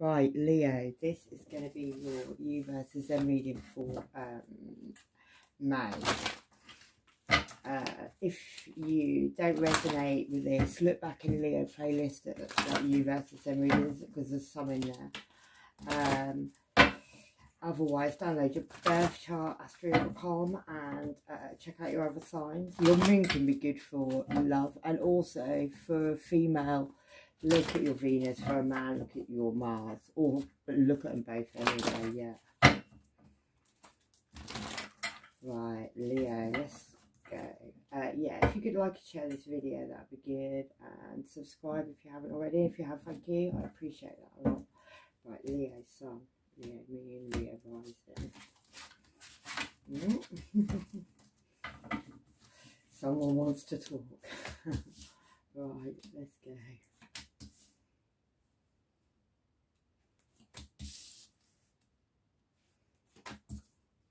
Right, Leo, this is going to be your you versus them reading for um, May. Uh, if you don't resonate with this, look back in the Leo playlist at, at you versus them readings because there's some in there. Um, otherwise, download your birth chart, Astro.com, and uh, check out your other signs. Your moon can be good for love and also for female look at your Venus for a man, look at your Mars, or look at them both anyway, yeah. Right, Leo, let's go. Uh, yeah, if you could like and share this video, that'd be good. And subscribe if you haven't already. If you have, thank you. I appreciate that a lot. Right, Leo, Sun, Leo, me and Leo rising. Mm. Someone wants to talk. right, let's go.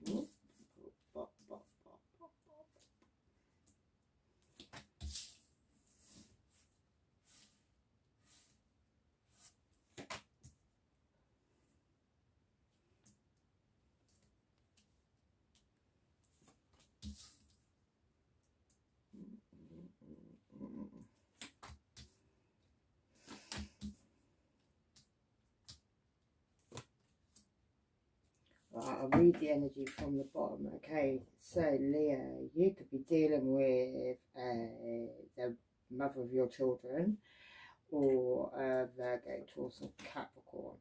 Mm-hmm. I'll read the energy from the bottom. Okay, so Leo, you could be dealing with uh, the mother of your children or uh, Virgo, Taurus or Capricorn.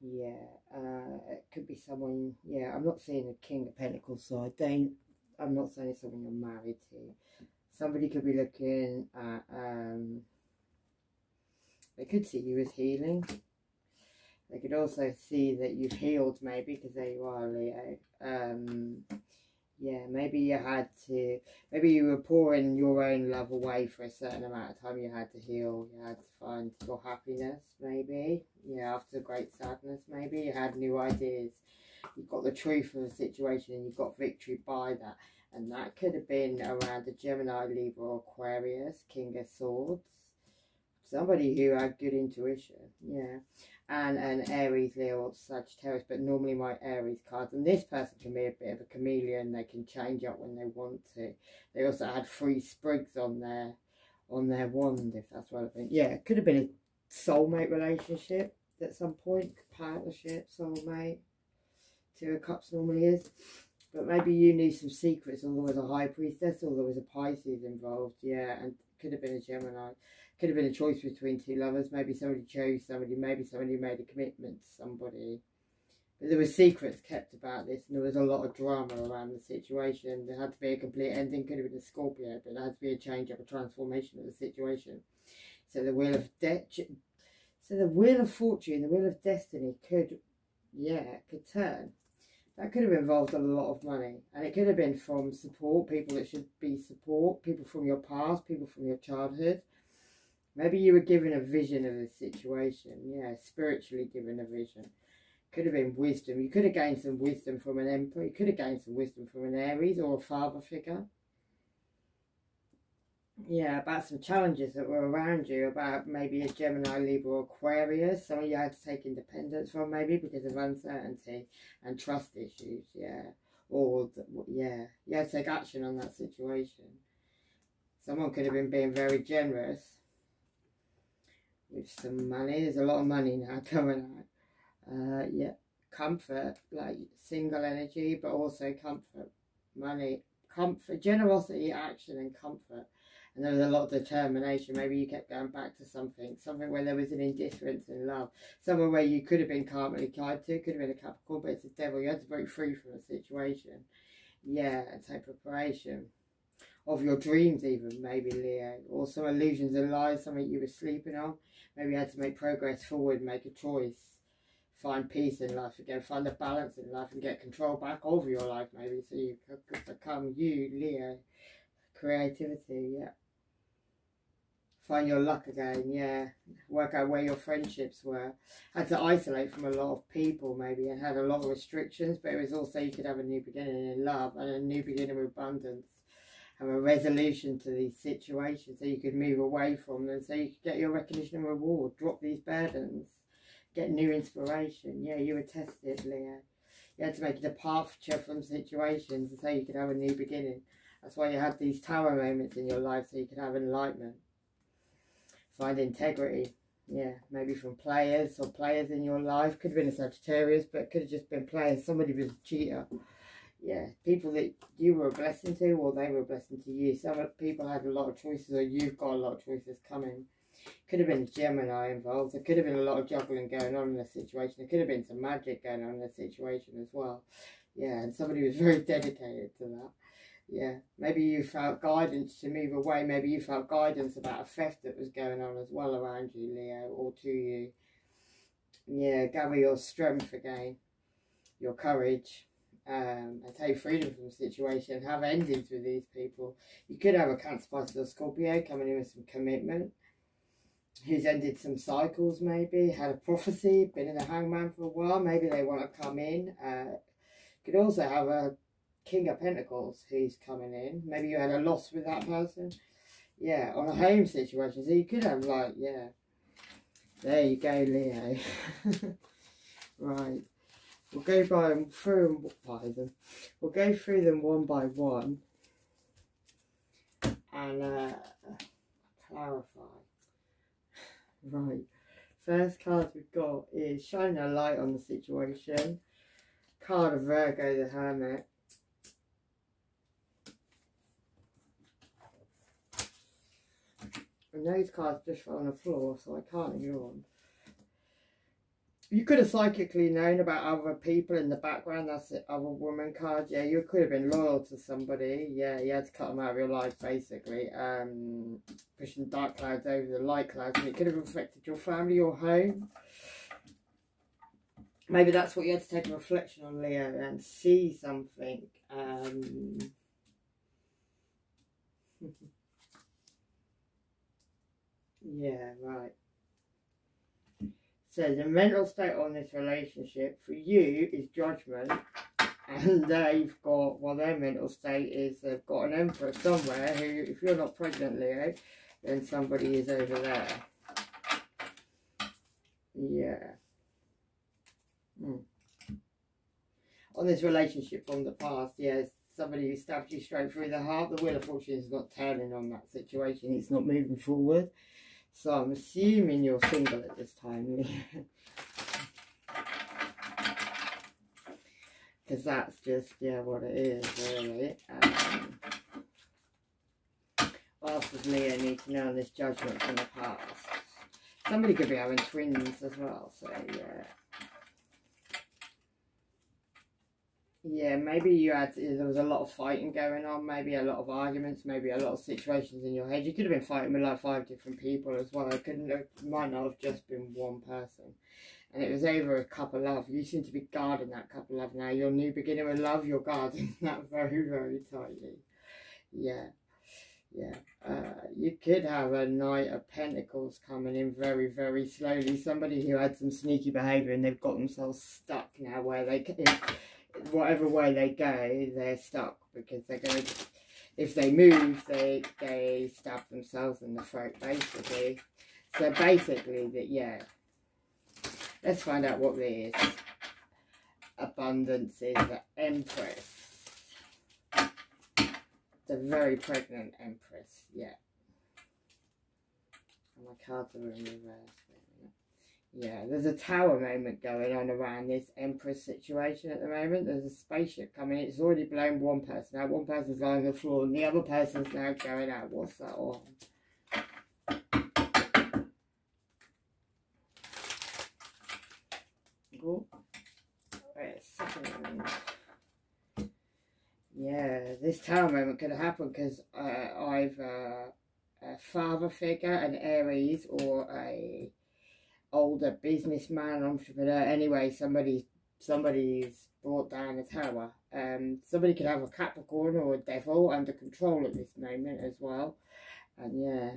Yeah, uh, it could be someone, yeah, I'm not seeing a King of Pentacles, so I don't, I'm not saying it's someone you're married to. Somebody could be looking at, um, they could see you as healing they could also see that you've healed maybe because there you are, Leo. Um, yeah, maybe you had to, maybe you were pouring your own love away for a certain amount of time. You had to heal. You had to find your happiness, maybe. Yeah, after great sadness, maybe. You had new ideas. You got the truth of the situation and you got victory by that. And that could have been around the Gemini, Libra, Aquarius, King of Swords. Somebody who had good intuition, yeah and an Aries, Leo, Sagittarius, but normally my Aries cards. And this person can be a bit of a chameleon. They can change up when they want to. They also had three sprigs on their on their wand, if that's relevant. Yeah, it could have been a soulmate relationship at some point, partnership, soulmate. Two of Cups normally is. But maybe you knew some secrets, or there was a High Priestess, or there was a Pisces involved. Yeah, and could have been a Gemini could have been a choice between two lovers. Maybe somebody chose somebody, maybe somebody made a commitment to somebody. But there were secrets kept about this, and there was a lot of drama around the situation. There had to be a complete ending, could have been a Scorpio, but there had to be a change up, a transformation of the situation. So the wheel of death, so the wheel of fortune, the wheel of destiny could, yeah, could turn. That could have involved a lot of money, and it could have been from support, people that should be support, people from your past, people from your childhood, Maybe you were given a vision of the situation. Yeah, spiritually given a vision. Could have been wisdom. You could have gained some wisdom from an emperor. You could have gained some wisdom from an Aries or a father figure. Yeah, about some challenges that were around you, about maybe a Gemini, Libra, Aquarius. Some of you had to take independence from maybe because of uncertainty and trust issues, yeah. Or, yeah, you had to take action on that situation. Someone could have been being very generous with some money. There's a lot of money now coming out. Uh, yeah, comfort, like single energy, but also comfort, money, comfort, generosity, action, and comfort. And there was a lot of determination. Maybe you kept going back to something, something where there was an indifference in love, somewhere where you could have been calmly tied to, could have been a Capricorn, but it's a devil. You had to break free from the situation. Yeah, and take preparation of your dreams even, maybe, Leo. Or some illusions and lies, something you were sleeping on. Maybe had to make progress forward, make a choice, find peace in life again, find a balance in life and get control back over your life maybe. So you could become you, Leo. Creativity, yeah. Find your luck again, yeah. Work out where your friendships were. Had to isolate from a lot of people maybe and had a lot of restrictions, but it was also you could have a new beginning in love and a new beginning with abundance have a resolution to these situations so you could move away from them so you could get your recognition and reward drop these burdens Get new inspiration. Yeah, you were tested, Leo. You had to make a departure from situations so you could have a new beginning. That's why you had these tower moments in your life so you could have enlightenment. Find integrity. Yeah, maybe from players or players in your life. Could have been a Sagittarius, but could have just been players. Somebody was a cheater. Yeah, people that you were a blessing to or they were a blessing to you. Some people had a lot of choices or you've got a lot of choices coming. Could have been Gemini involved. There could have been a lot of juggling going on in the situation. There could have been some magic going on in the situation as well. Yeah, and somebody was very dedicated to that. Yeah, maybe you felt guidance to move away. Maybe you felt guidance about a theft that was going on as well around you, Leo, or to you. Yeah, gather your strength again, your courage, um, take freedom from the situation. Have endings with these people. You could have a Cancer, or Scorpio coming in with some commitment who's ended some cycles maybe, had a prophecy, been in a hangman for a while, maybe they want to come in. Uh, could also have a King of Pentacles who's coming in. Maybe you had a loss with that person. Yeah, on a home situation. So you could have like, yeah. There you go, Leo. right. We'll go by them through by them. We'll go through them one by one and uh, clarify. Right. First card we've got is shining a light on the situation. Card of Virgo the Hermit. And those cards just fell on the floor, so I can't ignore them. You could have psychically known about other people in the background. That's the other woman card. Yeah, you could have been loyal to somebody. Yeah, you had to cut them out of your life, basically. Um, pushing dark clouds over the light clouds. And it could have affected your family or home. Maybe that's what you had to take a reflection on, Leo, and see something. Um, yeah, right. So the mental state on this relationship for you is judgment. And they've got, well, their mental state is they've got an emperor somewhere who, if you're not pregnant, Leo, then somebody is over there. Yeah. Hmm. On this relationship from the past, yes, somebody who stabbed you straight through the heart. The Wheel of Fortune is not turning on that situation. It's not moving forward. So I'm assuming you're single at this time. Because that's just, yeah, what it is, really. Um, what else does Leo need to know on this judgment from the past? Somebody could be having twins as well, so yeah. Yeah, maybe you had, there was a lot of fighting going on, maybe a lot of arguments, maybe a lot of situations in your head. You could have been fighting with like five different people as well. It couldn't have, might not have just been one person. And it was over a cup of love. You seem to be guarding that cup of love now. Your new beginning with love, you're guarding that very, very tightly. Yeah. Yeah. Uh, you could have a Knight of Pentacles coming in very, very slowly. Somebody who had some sneaky behaviour and they've got themselves stuck now where they can whatever way they go, they're stuck because they're going to, if they move, they, they stab themselves in the throat, basically. So basically, that yeah, let's find out what this abundance is. The Empress. The very pregnant Empress, yeah. And my cards are in reverse. Yeah, there's a tower moment going on around this Empress situation at the moment. There's a spaceship coming. It's already blown one person out. One person's lying on the floor and the other person's now going out. What's that all? Yeah, this tower moment could have happened because uh, either a father figure, an Aries, or a older businessman, entrepreneur. Anyway, somebody somebody's brought down a tower. Um, somebody could have a Capricorn or a Devil under control at this moment as well. And yeah,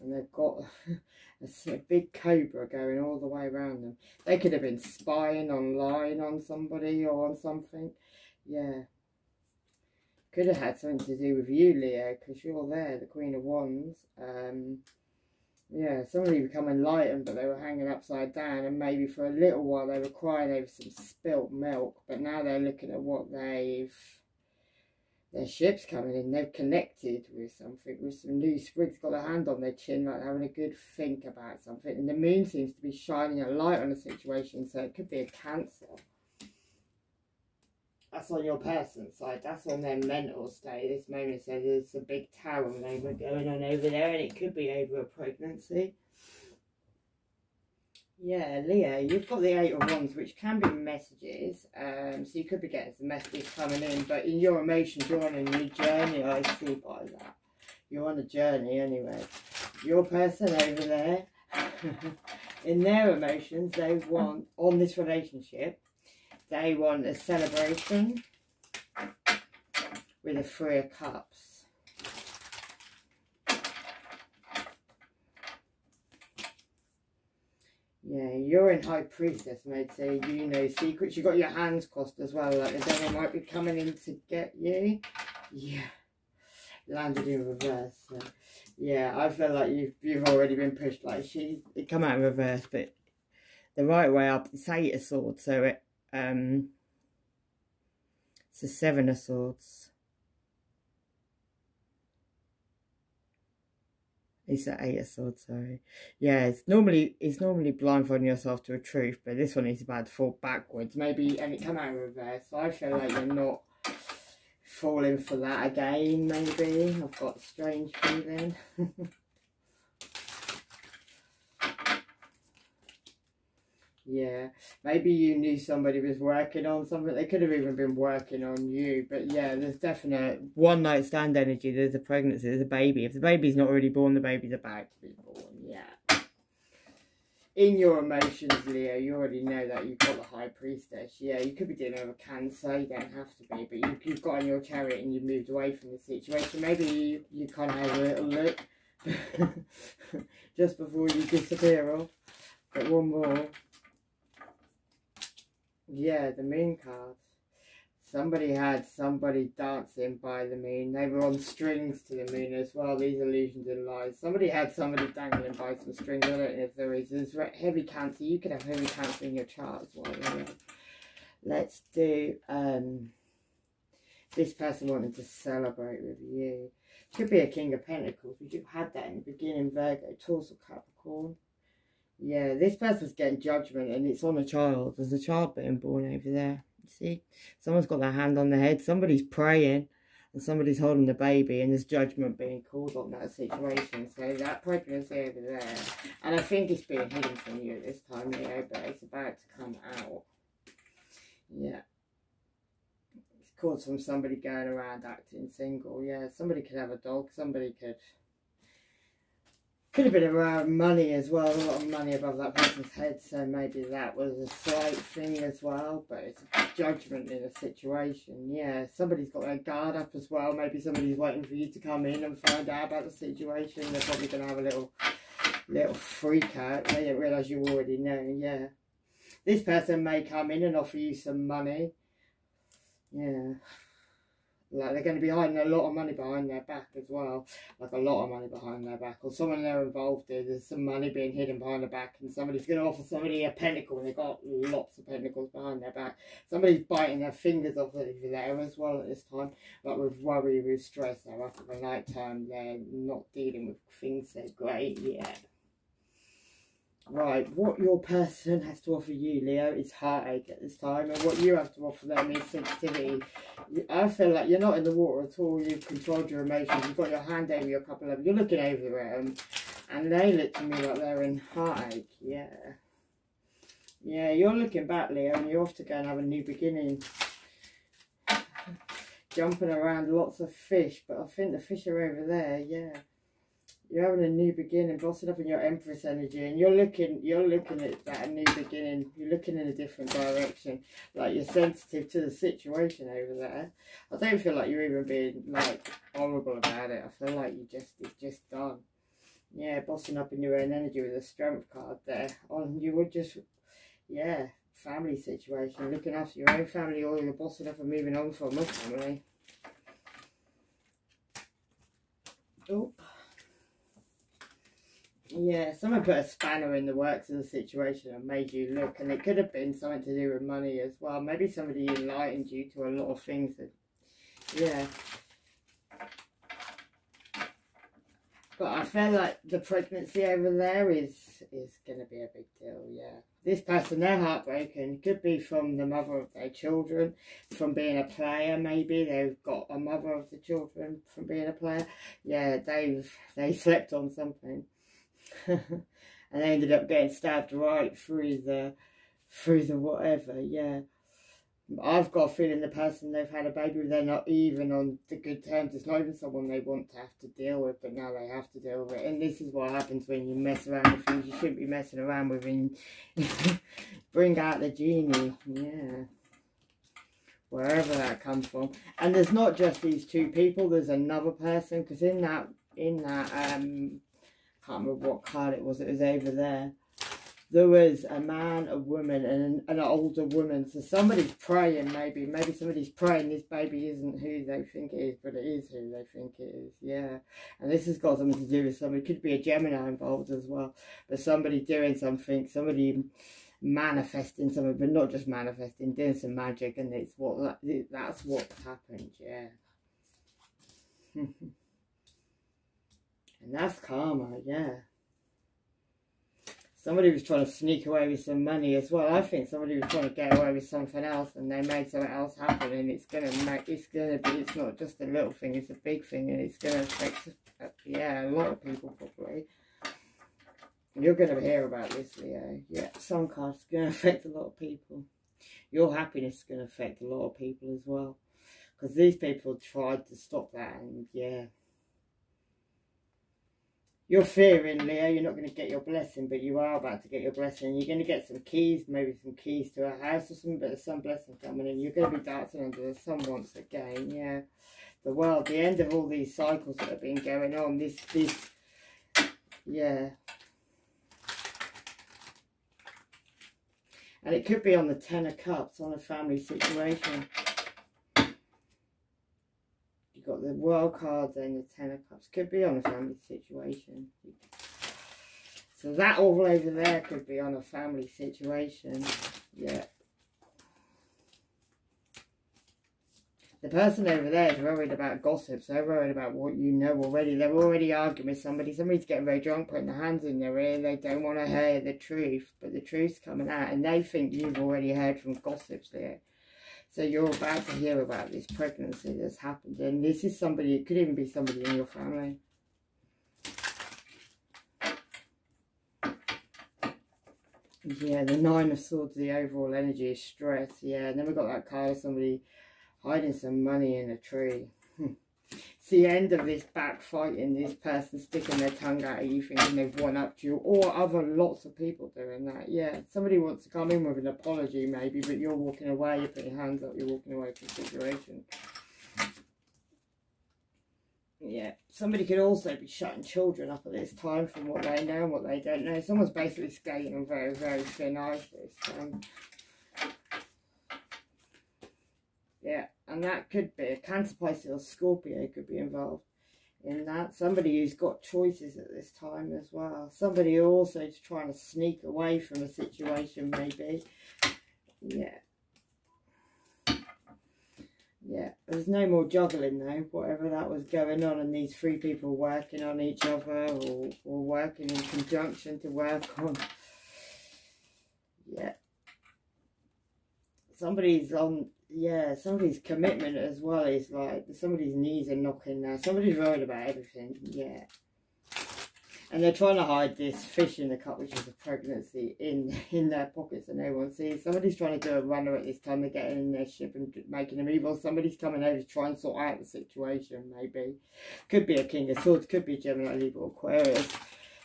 and they've got a, big cobra going all the way around them. They could have been spying online on somebody or on something. Yeah. Could have had something to do with you, Leo, because you're there, the Queen of Wands. Um, Yeah, somebody become enlightened, but they were hanging upside down, and maybe for a little while they were crying over some spilt milk, but now they're looking at what they've their ship's coming in. They've connected with something, with some new sprigs, got a hand on their chin, like having a good think about something. And the moon seems to be shining a light on the situation, so it could be a cancer. That's on your person's side. That's on their mental state. This moment says there's a big tower moment going on over there, and it could be over a pregnancy. Yeah, Leo, you've got the Eight of Wands, which can be messages. Um, so you could be getting some messages coming in, but in your emotions, you're on a new journey. I see by that. You're on a journey anyway. Your person over there, in their emotions, they want, on this relationship, they want a celebration with a Three of Cups. Yeah, you're in High Priestess mode, so you know secrets. You've got your hands crossed as well, like the devil might be coming in to get you. Yeah, landed in reverse. So. Yeah, I feel like you've, you've already been pushed. Like she, come out in reverse, but the right way up, it's of Swords, so it, um, it's a Seven of Swords. It's the Eight of Swords, sorry. Yeah, it's normally it's normally blindfolding yourself to a truth, but this one is about to fall backwards. Maybe, and it come out in reverse. So I feel like you're not falling for that again, maybe. I've got strange feeling. Yeah, maybe you knew somebody was working on something. They could have even been working on you. But yeah, there's definite one night stand energy. There's a pregnancy. There's a baby. If the baby's not already born, the baby's about to be born. Yeah. In your emotions, Leo, you already know that you've got the High Priestess. Yeah, you could be dealing with a Cancer. You don't have to be. But you, you've got on your chariot and you moved away from the situation. Maybe you, you kind of have a little look just before you disappear off. But one more. Yeah, the moon card. Somebody had somebody dancing by the moon. They were on strings to the moon as well. These illusions and lies. Somebody had somebody dangling by some strings. I don't know if there is. There's heavy cancer. You could have heavy cancer in your chart as well. Let's do um, this person wanted to celebrate with you. Could be a King of Pentacles. We have had that in the beginning. Virgo, Taurus, Capricorn. Yeah, this person's getting judgment and it's on a child. There's a child being born over there. You see? Someone's got their hand on their head. Somebody's praying and somebody's holding the baby and there's judgment being called on that situation. So that pregnancy over there. And I think it's being hidden from you at this time, Leo, but it's about to come out. Yeah. It's caused from somebody going around acting single. Yeah, somebody could have a dog. Somebody could could have been around money as well, a lot of money above that person's head, so maybe that was a slight thing as well, but it's a judgment in a situation, yeah. Somebody's got their guard up as well, maybe somebody's waiting for you to come in and find out about the situation, they're probably going to have a little, little freak out, they don't realise you already know, yeah. This person may come in and offer you some money, yeah. Like they're going to be hiding a lot of money behind their back as well, like a lot of money behind their back, or someone they're involved in. There's some money being hidden behind their back, and somebody's going to offer somebody a pentacle, and they've got lots of pentacles behind their back. Somebody's biting their fingers off over there as well at this time, like with worry, with stress. They're up at the night time, they're not dealing with things so great yet. Right, what your person has to offer you, Leo, is heartache at this time, and what you have to offer them is sensitivity. I feel like you're not in the water at all. You've controlled your emotions. You've got your hand over your couple of. You're looking over them, and they look to me like they're in heartache. Yeah, yeah. You're looking back, Leo, and you're off to go and have a new beginning. Jumping around lots of fish, but I think the fish are over there. Yeah you're having a new beginning, bossing up in your Empress energy, and you're looking, you're looking at that new beginning. You're looking in a different direction, like you're sensitive to the situation over there. I don't feel like you're even being like horrible about it. I feel like you just, it's just done. Yeah, bossing up in your own energy with a strength card there. On you would just, yeah, family situation, looking after your own family, or you're bossing up and moving on from a family. Oh. Yeah, someone put a spanner in the works of the situation and made you look, and it could have been something to do with money as well. Maybe somebody enlightened you to a lot of things. That, yeah. But I feel like the pregnancy over there is is going to be a big deal, yeah. This person, they're heartbroken. Could be from the mother of their children, from being a player maybe. They've got a mother of the children from being a player. Yeah, they've, they slept on something. and they ended up getting stabbed right through the, through the whatever, yeah. I've got a feeling the person they've had a baby with, they're not even on the good terms. It's not even someone they want to have to deal with, but now they have to deal with it. And this is what happens when you mess around with things you shouldn't be messing around with and bring out the genie. Yeah. Wherever that comes from. And there's not just these two people, there's another person, because in that, in that, um, I can't remember what card it was, it was over there there was a man, a woman, and an, older woman. So somebody's praying, maybe. Maybe somebody's praying this baby isn't who they think it is, but it is who they think it is. Yeah. And this has got something to do with somebody. Could be a Gemini involved as well. But somebody doing something, somebody manifesting something, but not just manifesting, doing some magic. And it's what that, that's what happened. Yeah. and that's karma. Yeah somebody was trying to sneak away with some money as well. I think somebody was trying to get away with something else and they made something else happen and it's gonna make it's gonna be it's not just a little thing, it's a big thing and it's gonna affect yeah, a lot of people probably. You're gonna hear about this, Leo. Yeah, some cards gonna affect a lot of people. Your happiness is gonna affect a lot of people as well. Because these people tried to stop that and yeah you're fearing, Leo, you're not going to get your blessing, but you are about to get your blessing. You're going to get some keys, maybe some keys to a house or something, but there's some blessing coming in. You're going to be dancing under the sun once again, yeah. The world, the end of all these cycles that have been going on, this, this, yeah. And it could be on the Ten of Cups, on a family situation got the World cards and the Ten of Cups. Could be on a family situation. So that all over there could be on a family situation. Yeah. The person over there is worried about gossips. They're worried about what you know already. They're already arguing with somebody. Somebody's getting very drunk, putting their hands in their ear. They don't want to hear the truth, but the truth's coming out. And they think you've already heard from gossips there. So you're about to hear about this pregnancy that's happened. And this is somebody, it could even be somebody in your family. Yeah, the Nine of Swords, the overall energy is stress. Yeah, and then we've got that card of somebody hiding some money in a tree. Hmm the end of this backfighting, this person sticking their tongue out at you thinking they've won up to you, or other lots of people doing that. Yeah, somebody wants to come in with an apology maybe, but you're walking away, you're putting your hands up, you're walking away from the situation. Yeah, somebody could also be shutting children up at this time from what they know and what they don't know. Someone's basically skating on very, very thin ice this time. Yeah, and that could be a Cancer, Pisces or Scorpio could be involved in that. Somebody who's got choices at this time as well. Somebody also is trying to sneak away from a situation maybe. Yeah. Yeah, there's no more juggling though, whatever that was going on and these three people working on each other or, or working in conjunction to work on. Yeah. Somebody's on yeah, somebody's commitment as well is like somebody's knees are knocking now. Somebody's worried about everything. Yeah. And they're trying to hide this fish in the cup, which is a pregnancy, in in their pockets and no one sees. Somebody's trying to do a runner at this time. They're getting in their ship and making them evil. Somebody's coming over to try and sort out the situation, maybe. Could be a King of Swords, could be Gemini, Libra, Aquarius.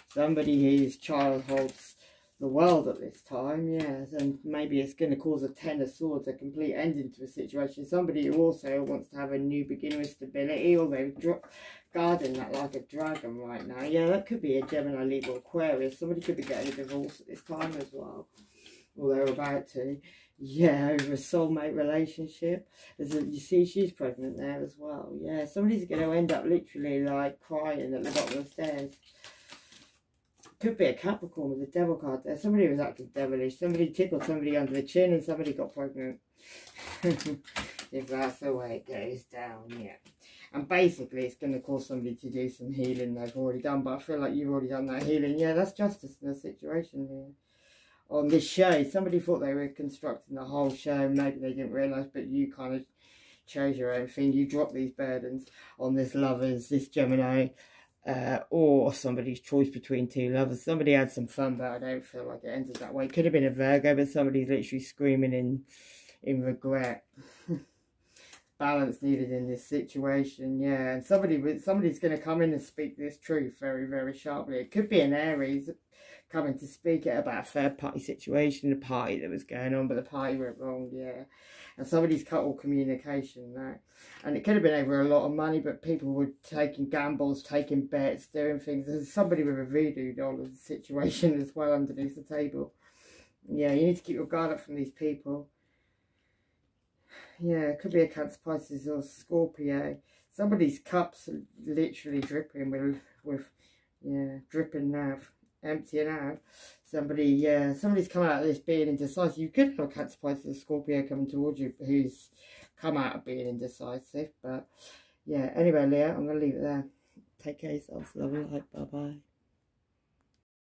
Somebody whose child holds the world at this time, yes, and maybe it's going to cause a Ten of Swords, a complete ending to a situation. Somebody who also wants to have a new beginning with stability, or they're guarding that like a dragon right now. Yeah, that could be a Gemini, Libra, Aquarius. Somebody could be getting a divorce at this time as well, or they're about to. Yeah, over a soulmate relationship. You see, she's pregnant there as well. Yeah, somebody's going to end up literally like crying at the bottom of the stairs could be a Capricorn with a devil card there. Somebody was acting devilish. Somebody tickled somebody under the chin and somebody got pregnant. if that's the way it goes down, yeah. And basically, it's going to cause somebody to do some healing they've already done. But I feel like you've already done that healing. Yeah, that's justice in the situation here. On this show, somebody thought they were constructing the whole show. Maybe they didn't realise, but you kind of chose your own thing. You dropped these burdens on this lovers, this Gemini, uh, or somebody's choice between two lovers. Somebody had some fun, but I don't feel like it ended that way. Could have been a Virgo, but somebody's literally screaming in in regret. balance needed in this situation yeah and somebody somebody's going to come in and speak this truth very very sharply it could be an aries coming to speak it about a third party situation a party that was going on but the party went wrong yeah. And somebody's cut all communication right and it could have been over a lot of money but people were taking gambles taking bets doing things. There's somebody with a voodoo doll the situation as well underneath the table. Yeah you need to keep your guard up from these people. Yeah, it could be a Cancer, Pisces or Scorpio. Somebody's cups are literally dripping with, with yeah, dripping now, emptying out. Somebody, yeah, somebody's come out of this being indecisive. You could have a Cancer, Pisces or Scorpio coming towards you who's come out of being indecisive. But, yeah, anyway, Leah, I'm going to leave it there. Take care of yourselves. Love and light. Bye-bye.